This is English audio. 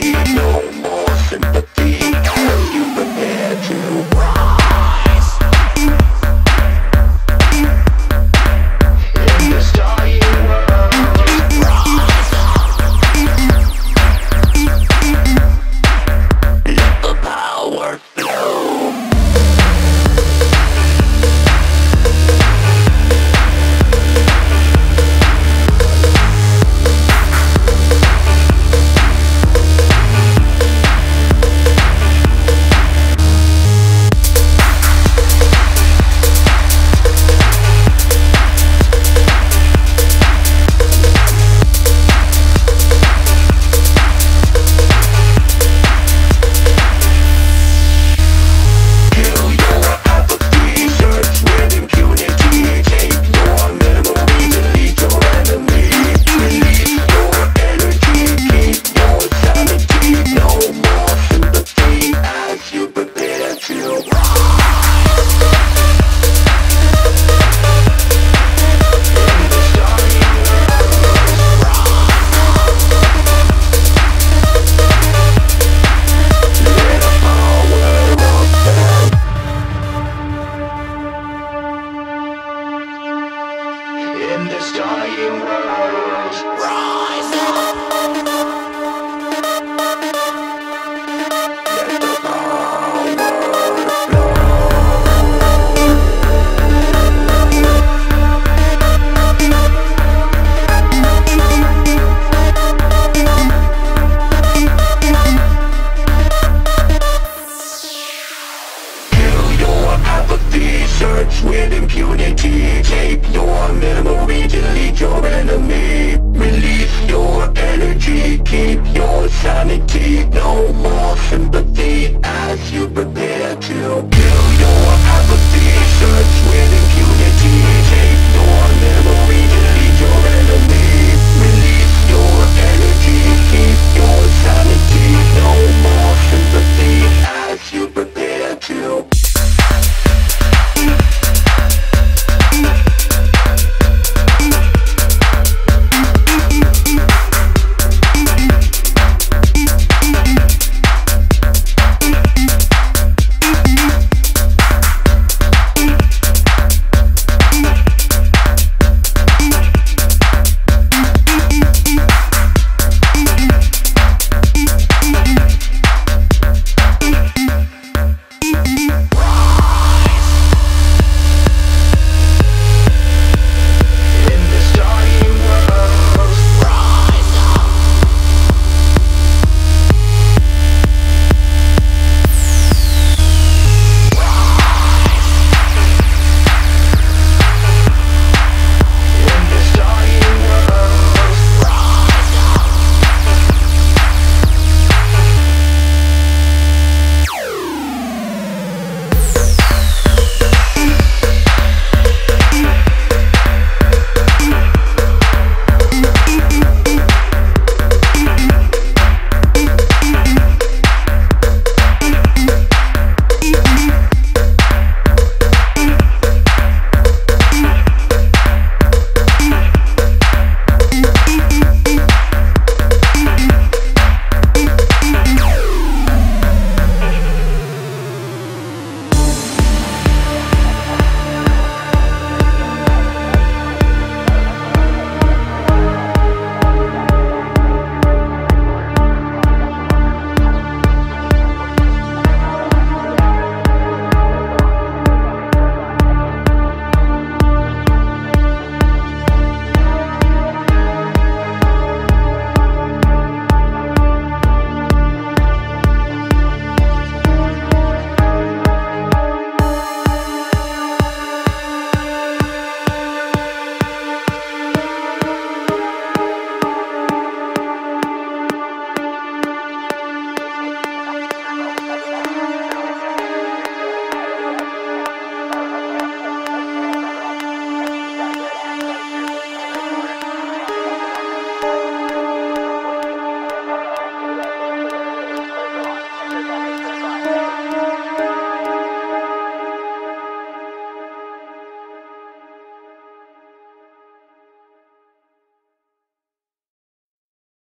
no more sympathy. you.